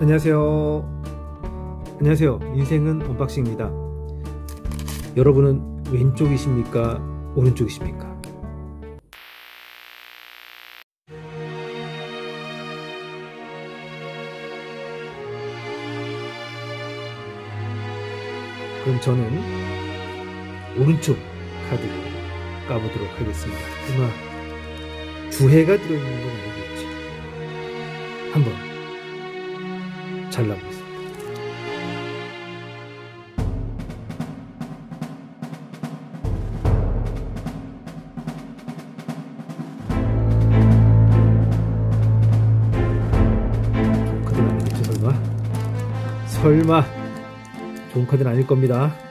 안녕하세요. 안녕하세요. 인생은 언박싱입니다. 여러분은 왼쪽이십니까? 오른쪽이십니까? 그럼 저는 오른쪽 카드를 까보도록 하겠습니다. 아마 두 해가 들어있는 건 아니겠지. 한번 카드는 아니겠죠, 설마? 설마 좋은 카드는 아닐 겁니다.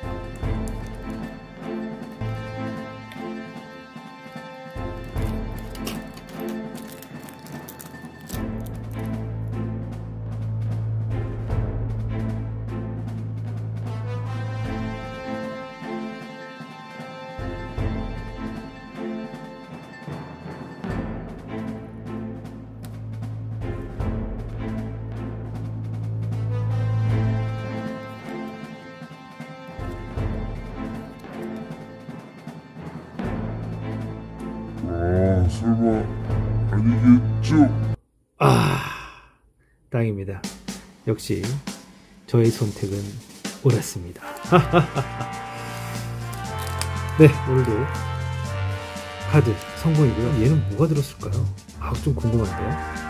아, 설마 아니겠죠? 아, 다행입니다. 역시 저의 선택은 옳았습니다. 네, 오늘도 카드 성공이고요. 얘는 뭐가 들었을까요? 아, 좀 궁금한데요.